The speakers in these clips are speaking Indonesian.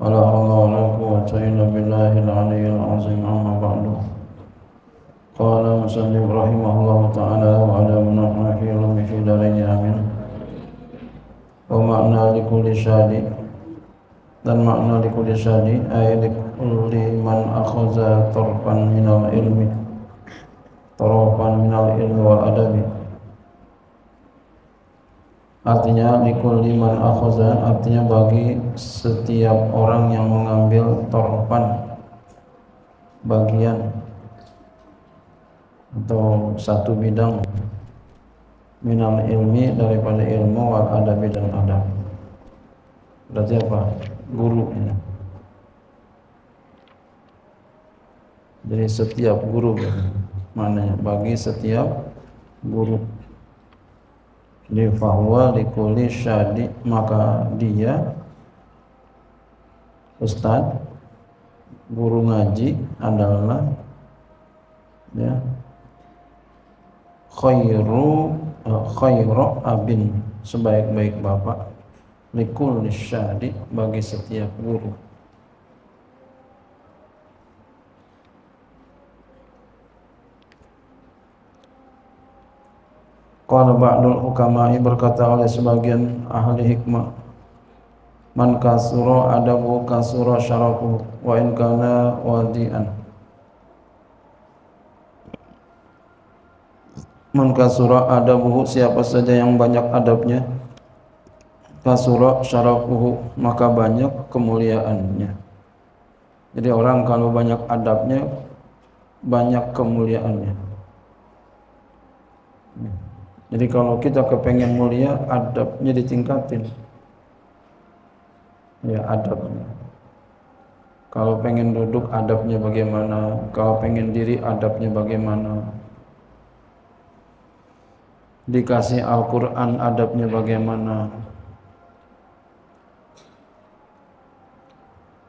ولا حول ولا قوة إلا بالله العلي العظيم أما بعد قال مسلم رحمه الله تعالى وعلى منحنا في علم في دارين آمين ومعنى لكل شادي dan makna likulli syadi ay likulli man akhadha tarfan minal ilmi tarfan minal ilmi wal adabi artinya likulli man akhadha artinya bagi setiap orang yang mengambil tarfan bagian atau satu bidang minal ilmi daripada ilmu wal adabi dan adab berarti apa guru ya. Jadi setiap guru maknanya bagi setiap guru. Jadi fahuwa likuli syadi. Maka dia ustaz guru ngaji adalah ya khairu uh, khairu abin sebaik-baik bapak. Likul syadi bagi setiap guru Qala ba'dul hukama'i berkata oleh sebagian ahli hikmah Man kasura adabu kasura syarafu wa in kana wadi'an. Man kasura adabuhu siapa saja yang banyak adabnya kasura syarafuhu maka banyak kemuliaannya. Jadi orang kalau banyak adabnya banyak kemuliaannya jadi kalau kita kepengen mulia adabnya ditingkatin. Ya adabnya. Kalau pengen duduk adabnya bagaimana? Kalau pengen diri adabnya bagaimana? Dikasih Al-Quran adabnya bagaimana?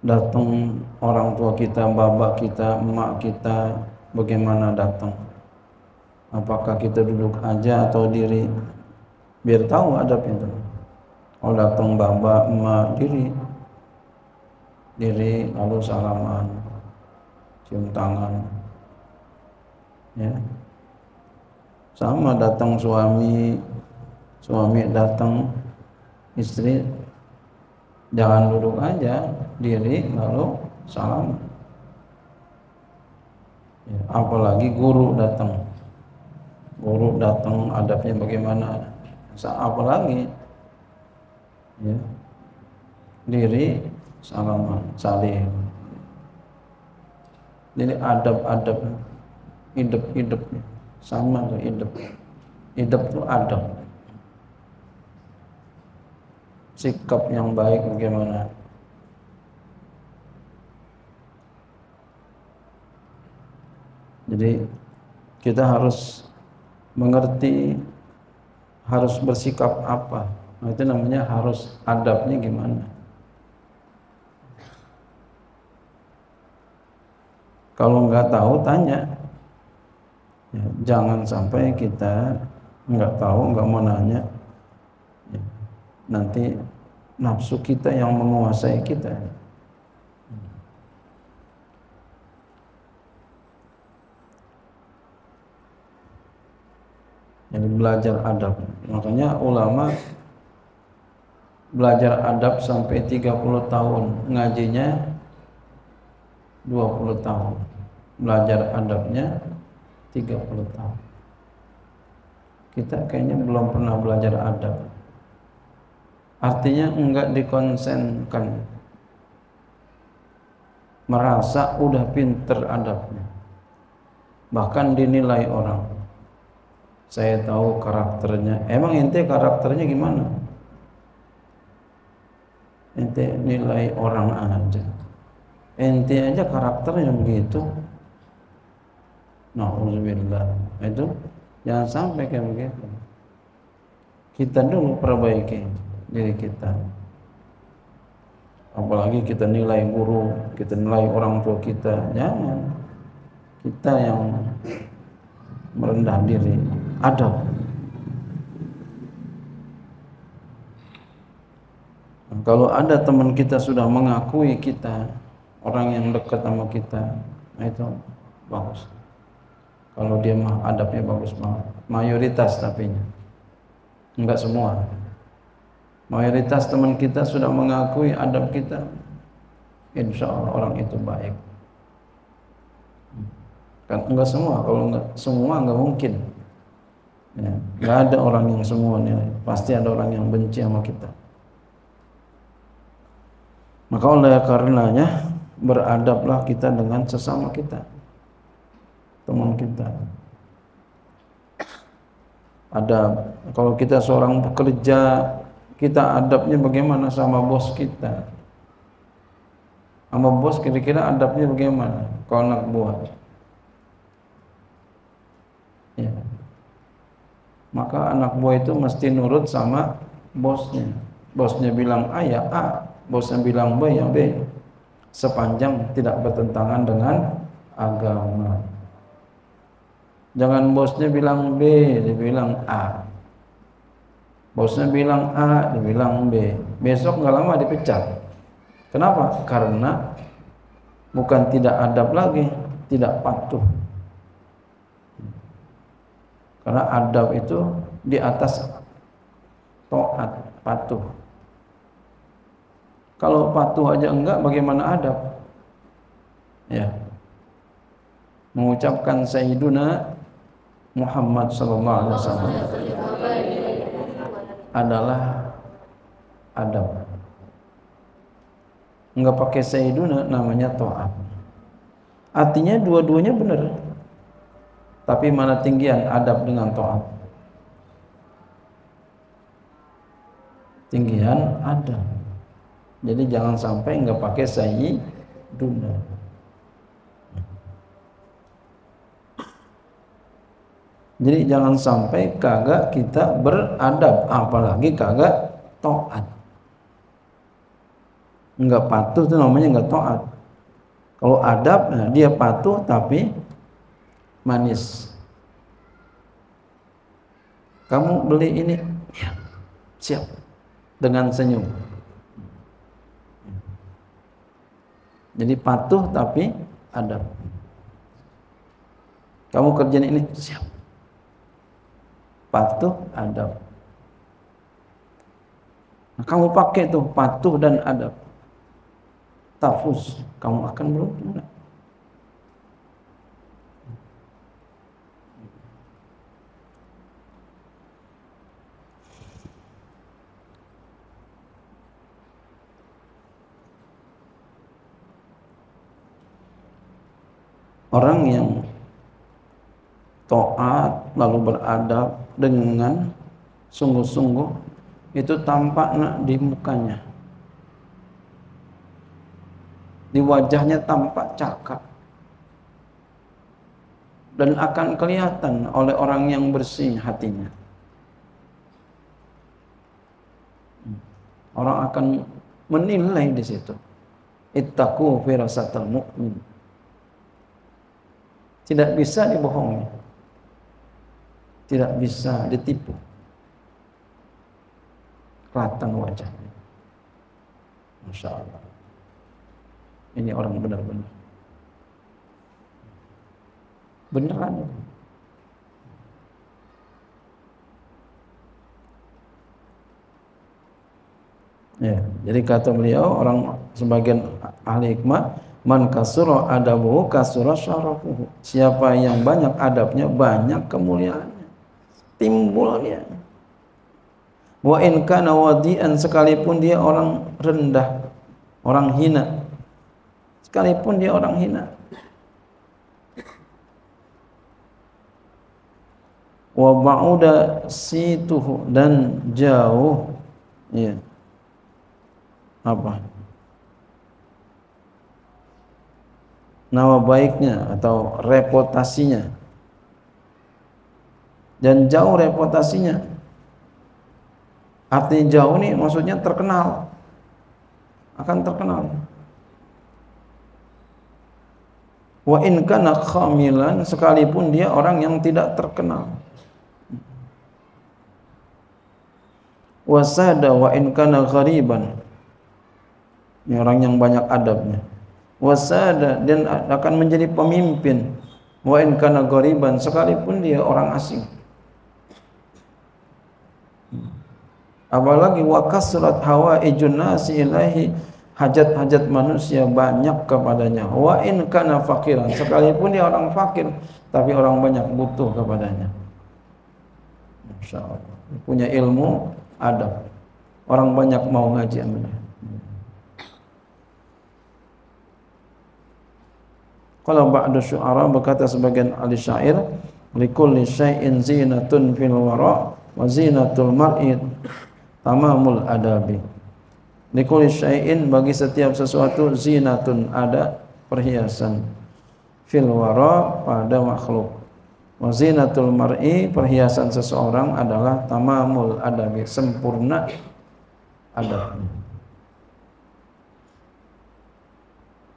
Datang orang tua kita, bapak kita, emak kita, bagaimana datang? Apakah kita duduk aja atau diri? Biar tahu adab itu. Kalau datang bapak, emak, diri, diri lalu salaman, cium tangan, ya. Sama datang suami, suami datang, istri. Jangan duduk aja diri lalu salam. Ya, apalagi guru datang guru datang adabnya bagaimana? Apalagi ya. Diri salaman salim. Jadi adab-adab hidup-hidup sama tuh hidup. Hidup tuh adab. Sikap yang baik bagaimana? Jadi kita harus mengerti harus bersikap apa. Nah, itu namanya harus adabnya gimana. Kalau nggak tahu tanya. Ya, jangan sampai kita nggak tahu nggak mau nanya. Nanti nafsu kita yang menguasai kita. Jadi belajar adab. Makanya ulama belajar adab sampai 30 tahun, ngajinya 20 tahun. Belajar adabnya 30 tahun. Kita kayaknya belum pernah belajar adab artinya enggak dikonsenkan merasa udah pinter adabnya bahkan dinilai orang saya tahu karakternya emang ente karakternya gimana ente nilai orang aja ente aja karakternya begitu Nauzubillah. Itu jangan sampai kayak begitu. Kita dulu perbaiki diri kita. Apalagi kita nilai guru, kita nilai orang tua kita. Jangan. Kita yang merendah diri. Ada. Kalau ada teman kita sudah mengakui kita orang yang dekat sama kita, nah itu bagus. Kalau dia mah adabnya bagus banget. Mayoritas tapi enggak semua. Mayoritas teman kita sudah mengakui adab kita. Insya Allah orang itu baik. Kan enggak semua, kalau enggak semua enggak mungkin. Ya, enggak ada orang yang semua nilai. Pasti ada orang yang benci sama kita. Maka oleh karenanya beradablah kita dengan sesama kita teman kita. Ada kalau kita seorang pekerja, kita adabnya bagaimana sama bos kita? Sama bos kira-kira adabnya bagaimana? Kalau anak buah. Ya. Maka anak buah itu mesti nurut sama bosnya. Bosnya bilang A ya A, bosnya bilang B ya B. Sepanjang tidak bertentangan dengan agama. Jangan bosnya bilang B, dia bilang A. Bosnya bilang A, dia bilang B. Besok nggak lama dipecat. Kenapa? Karena bukan tidak adab lagi, tidak patuh. Karena adab itu di atas taat, patuh. Kalau patuh aja enggak, bagaimana adab? Ya. Mengucapkan Sayyiduna Muhammad sallallahu alaihi wasallam adalah adab. Enggak pakai sayyiduna namanya taat. Artinya dua-duanya benar. Tapi mana tinggian adab dengan taat? Tinggian adab. Jadi jangan sampai enggak pakai sayyiduna. Jadi jangan sampai kagak kita beradab, apalagi kagak taat. Enggak patuh itu namanya enggak taat. Kalau adab, nah dia patuh tapi manis. Kamu beli ini, ya, siap dengan senyum. Jadi patuh tapi adab. Kamu kerjaan ini, siap patuh adab. Nah, kamu pakai tuh patuh dan adab. Tafus, kamu akan beruntung. Orang yang taat lalu beradab dengan sungguh-sungguh itu tampak nak di mukanya. Di wajahnya tampak cakap dan akan kelihatan oleh orang yang bersih hatinya. Orang akan menilai di situ. Ittaqu firasatal mu'min. Tidak bisa dibohongi tidak bisa ditipu. Kelihatan wajahnya. Masya Allah. Ini orang benar-benar. Beneran. Ya, jadi kata beliau orang sebagian ahli hikmah man kasura adabuhu kasura syarafuhu. Siapa yang banyak adabnya banyak kemuliaan timbul dia. Wa in kana wadi'an sekalipun dia orang rendah, orang hina. Sekalipun dia orang hina. Wa ba'uda situhu dan jauh ya. Apa? Nama baiknya atau reputasinya dan jauh reputasinya. Artinya jauh nih maksudnya terkenal. Akan terkenal. Wa in kana khamilan sekalipun dia orang yang tidak terkenal. Wasada wa in kana ghariban. Ini orang yang banyak adabnya. Wasada dan akan menjadi pemimpin. Wa in kana ghariban sekalipun dia orang asing. Apalagi wa kasrat hawaijun nasi ilahi hajat-hajat manusia banyak kepadanya. Wa in kana fakiran sekalipun dia orang fakir tapi orang banyak butuh kepadanya. Masya Allah punya ilmu adab. Orang banyak mau ngaji amin Kalau ba'du syu'ara berkata sebagian ahli syair likulli syai'in zinatun fil wara wa zinatul mar'i tamamul adabi. Likuli syai'in bagi setiap sesuatu zinatun ada perhiasan. Fil wara pada makhluk. Wa zinatul mar'i perhiasan seseorang adalah tamamul adabi sempurna adabnya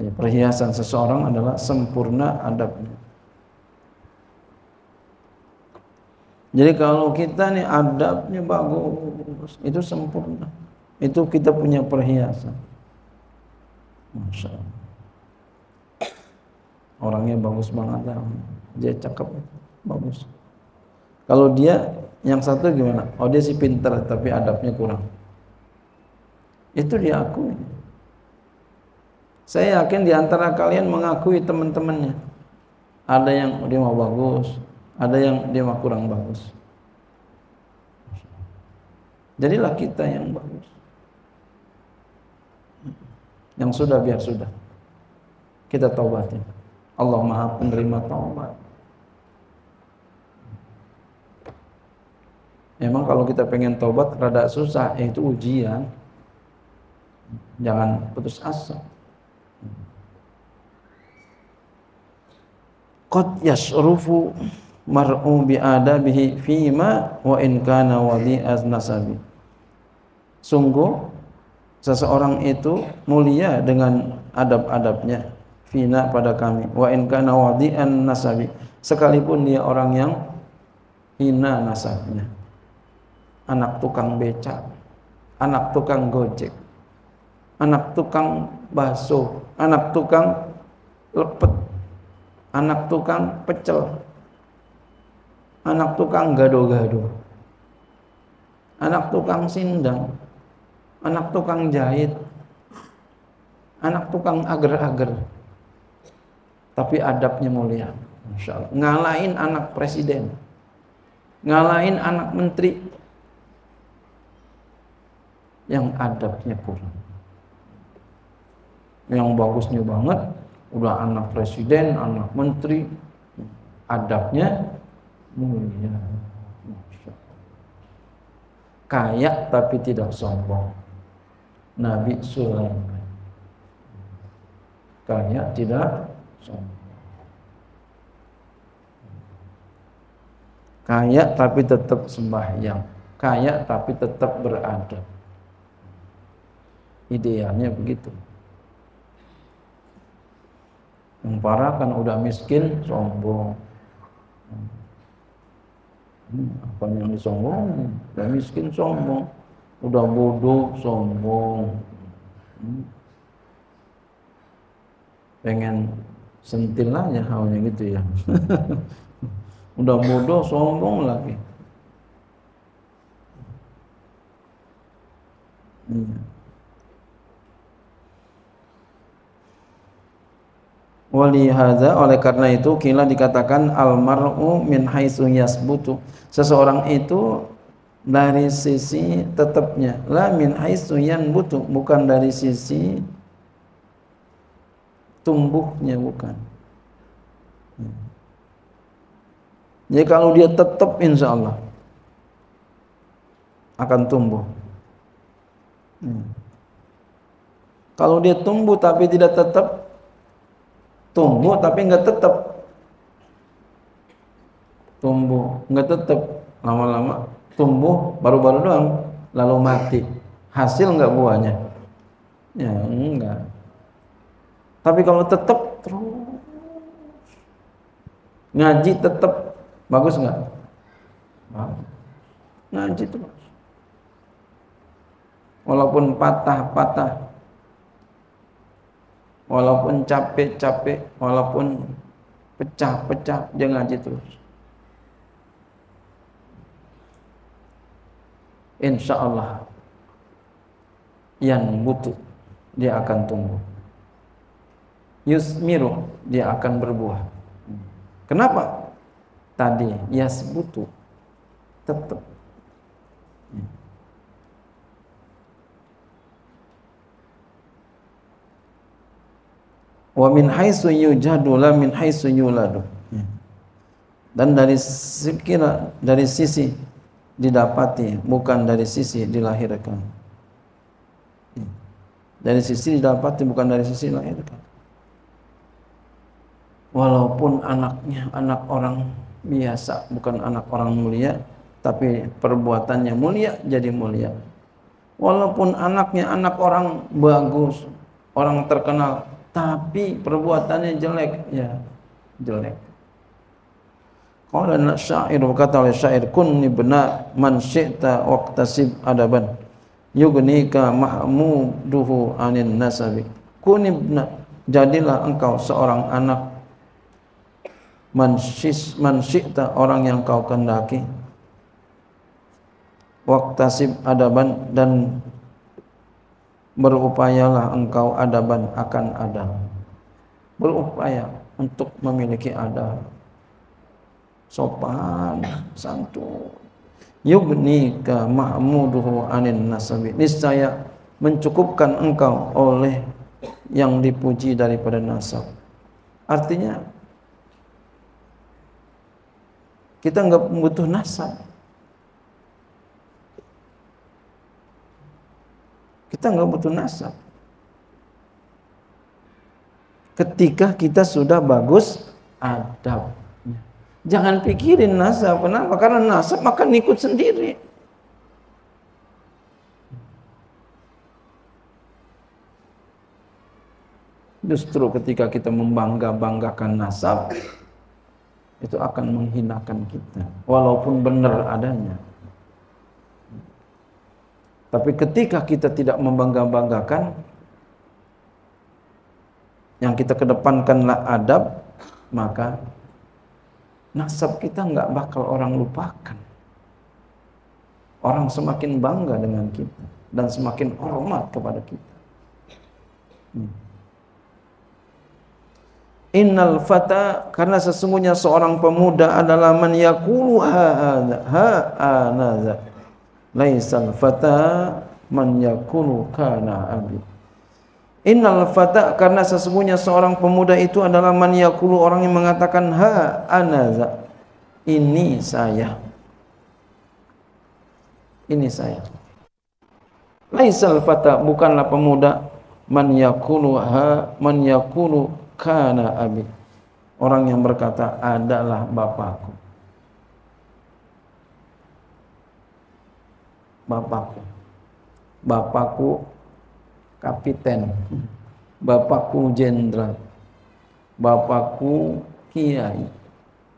ya, perhiasan seseorang adalah sempurna adabnya Jadi kalau kita nih adabnya bagus, itu sempurna. Itu kita punya perhiasan. Masya Allah. Orangnya bagus banget. Dia cakep, bagus. Kalau dia yang satu gimana? Oh dia sih pintar tapi adabnya kurang. Itu diakui. Saya yakin di antara kalian mengakui teman-temannya. Ada yang dia mau bagus, ada yang dia mah kurang bagus. Jadilah kita yang bagus. Yang sudah biar sudah. Kita taubatin. Allah Maha penerima taubat. Emang kalau kita pengen taubat rada susah, itu ujian. Jangan putus asa. Qad yasrufu mar'u bi adabihi fima wa in kana wadi'az nasabi. Sungguh seseorang itu mulia dengan adab-adabnya. Fina pada kami. Wa in kana nasabi. Sekalipun dia orang yang hina nasabnya. Anak tukang beca. Anak tukang gojek. Anak tukang bakso. Anak tukang lepet. Anak tukang pecel anak tukang gado-gado, anak tukang sindang, anak tukang jahit, anak tukang agar-agar. Tapi adabnya mulia. Masya Allah. Ngalahin anak presiden. Ngalahin anak menteri. Yang adabnya kurang. Yang bagusnya banget. Udah anak presiden, anak menteri. Adabnya mulia. Kaya tapi tidak sombong. Nabi Sulaiman. Kaya tidak sombong. Kaya tapi tetap sembahyang. Kaya tapi tetap beradab. Idealnya begitu. Yang parah kan udah miskin, sombong apa yang disombong udah miskin sombong. Udah bodoh sombong. Pengen sentil aja halnya gitu ya. Udah bodoh sombong lagi. Hmm. Wali hadza oleh karena itu kila dikatakan almaru min haitsu yasbutu. Seseorang itu dari sisi tetapnya, la min haitsu yanbutu, bukan dari sisi tumbuhnya bukan. Jadi kalau dia tetap insya Allah akan tumbuh. Hmm. Kalau dia tumbuh tapi tidak tetap tumbuh tapi nggak tetap tumbuh nggak tetap lama-lama tumbuh baru-baru doang lalu mati. Hasil nggak buahnya? Ya enggak tapi kalau tetap terus. Ngaji tetap bagus nggak? Ngaji terus. Walaupun patah-patah walaupun capek-capek walaupun pecah-pecah dia ngaji terus. Insya Allah yang butuh dia akan tumbuh. Yusmiru dia akan berbuah. Kenapa? Tadi yasbutu tetap wa min haitsu yujadu la min haitsu yuladu. Dan dari sekira dari sisi didapati bukan dari sisi dilahirkan. Dari sisi didapati bukan dari sisi dilahirkan. Walaupun anaknya anak orang biasa bukan anak orang mulia tapi perbuatannya mulia jadi mulia. Walaupun anaknya anak orang bagus orang terkenal tapi perbuatannya jelek. Ya jelek. Qala syair berkata oleh syair kun ibna man syi'ta waqtasib adaban yugnika mahmuduhu anin nasabi. Kun ibna jadilah engkau seorang anak. Man syis man syi'ta orang yang kau kendaki. Waqtasib adaban dan berupayalah engkau adaban akan adab berupaya untuk memiliki adab sopan santun. Yugnika mahmuduhu anin nasabi. Niscaya mencukupkan engkau oleh yang dipuji daripada nasab. Artinya kita enggak butuh nasab Kita nggak butuh nasab. Ketika kita sudah bagus adab. Jangan pikirin nasab. Kenapa? Karena nasab akan ikut sendiri. Justru ketika kita membangga-banggakan nasab, itu akan menghinakan kita. Walaupun benar adanya. Tapi ketika kita tidak membangga-banggakan yang kita kedepankanlah adab, maka nasab kita nggak bakal orang lupakan. Orang semakin bangga dengan kita dan semakin hormat kepada kita. Hmm. Innal fata karena sesungguhnya seorang pemuda adalah man yaqulu ha ha ha laisal fata man yakunu kana abi Innal fata karena sesungguhnya seorang pemuda itu adalah man yakulu orang yang mengatakan ha anaza ini saya. Ini saya. Laisal fata bukanlah pemuda. Man yakulu ha man yakulu kana abi orang yang berkata adalah bapakku bapakku. Bapakku kapiten. Bapakku jenderal. Bapakku kiai.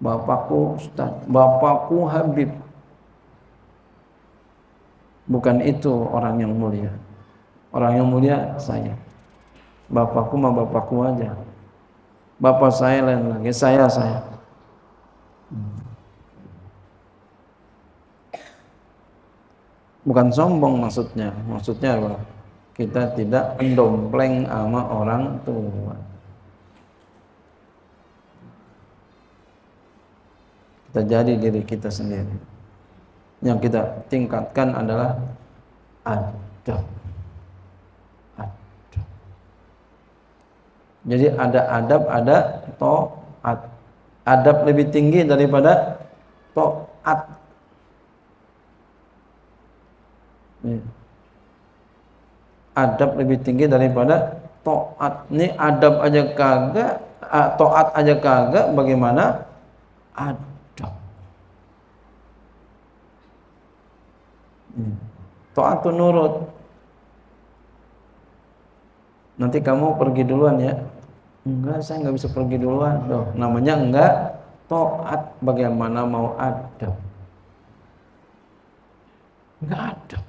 Bapakku ustaz. Bapakku habib. Bukan itu orang yang mulia. Orang yang mulia saya. Bapakku mah bapakku aja. Bapak saya lain lagi, saya saya. Bukan sombong maksudnya. Maksudnya apa? Kita tidak mendompleng sama orang tua. Kita jadi diri kita sendiri. Yang kita tingkatkan adalah adab adab jadi ada adab ada to'at. Adab lebih tinggi daripada to'at adab lebih tinggi daripada toat. Ini adab aja kagak eh, toat aja kagak bagaimana? Adab. Toat tuh nurut. Nanti kamu pergi duluan ya. Enggak saya nggak bisa pergi duluan. Doh namanya enggak toat. Bagaimana mau adab? Enggak adab.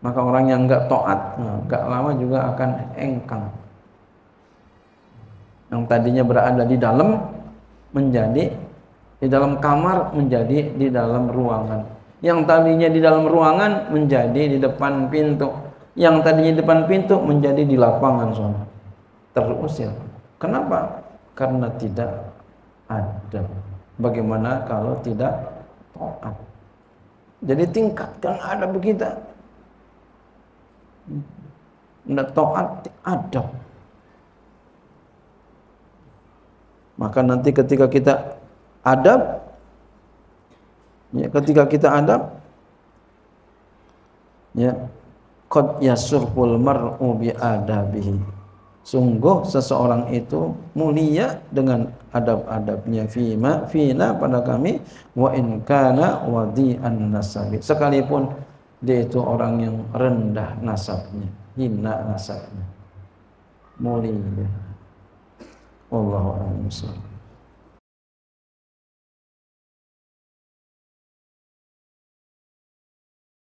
Maka orang yang enggak taat, enggak lama juga akan engkang. Yang tadinya berada di dalam menjadi di dalam kamar menjadi di dalam ruangan. Yang tadinya di dalam ruangan menjadi di depan pintu. Yang tadinya di depan pintu menjadi di lapangan sana. Terusir. Kenapa? Karena tidak ada. Bagaimana kalau tidak taat? Jadi tingkatkan ada kita. Tidak taat adab. Maka nanti ketika kita adab ya ketika kita adab ya qad yasurful mar'u bi adabihi. Sungguh seseorang itu mulia dengan adab-adabnya. Fima fina pada kami wa in kana wadi'an nasabi sekalipun dia itu orang yang rendah nasabnya hina nasabnya. Mulia. Wallahu a'lam